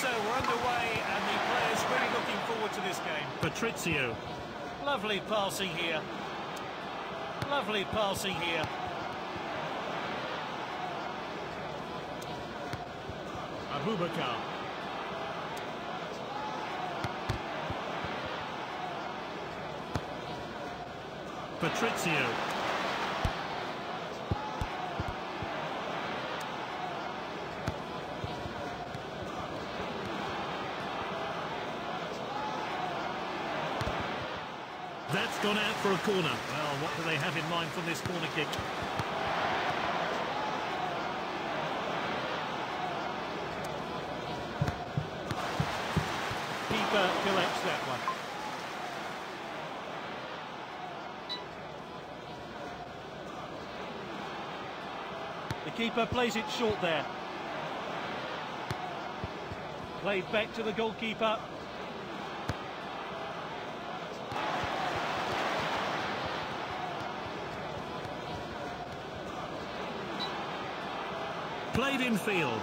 So we're underway and the players really looking forward to this game. Patrizio. Lovely passing here. Lovely passing here. Abubakar. Patrizio. That's gone out for a corner. Well, what do they have in mind from this corner kick? Keeper collects that one. The keeper plays it short there. Played back to the goalkeeper. Played in field.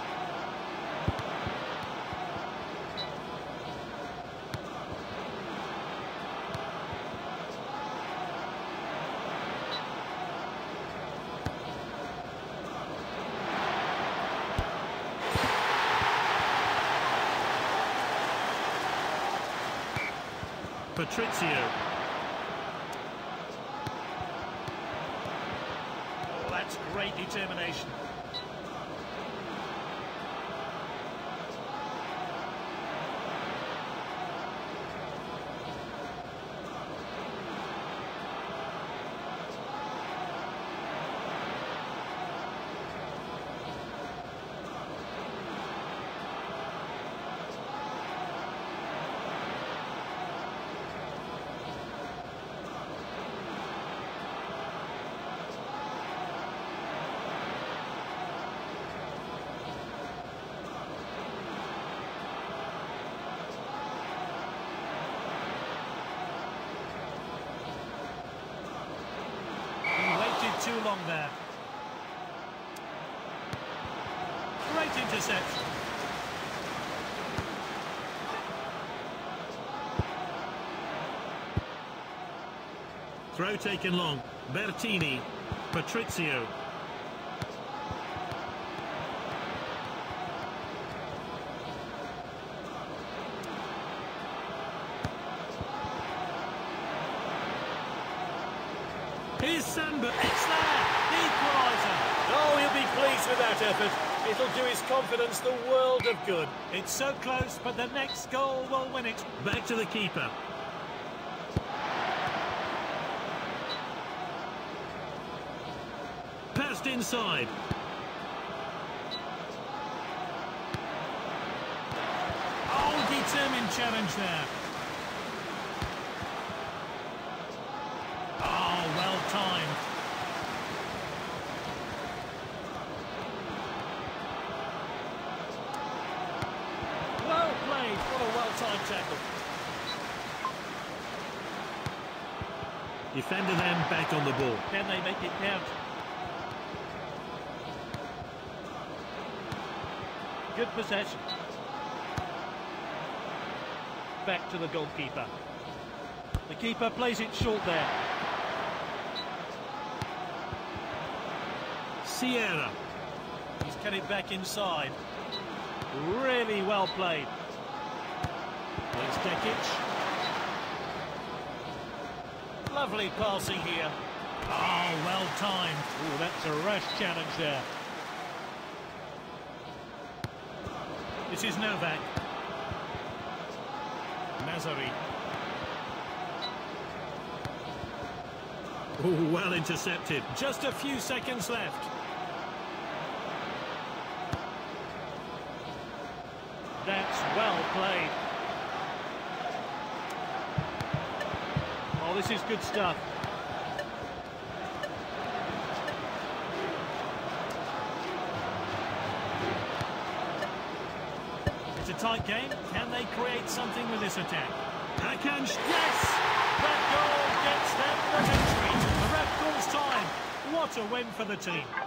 Patrizio. Oh, that's great determination. Too long there. Great. Throw taken long. Bertini. Patrizio. Here's Samba. It's there! The equaliser! Oh, he'll be pleased with that effort. It'll do his confidence the world of good. It's so close, but the next goal will win it. Back to the keeper. Passed inside. Oh, determined challenge there. Oh, well timed. Well played. What a well-timed tackle. Defender then back on the ball. Can they make it count? Good possession. Back to the goalkeeper. The keeper plays it short there. Sierra. He's cut it back inside. Really well played. There's Dekic. Lovely passing here. Oh, well timed. Oh, that's a rash challenge there. This is Novak. Nazari. Oh, well intercepted. Just a few seconds left. That's well played. This is good stuff. It's a tight game. Can they create something with this attack? Hakan. Yes! That goal gets them the victory. The ref calls time. What a win for the team.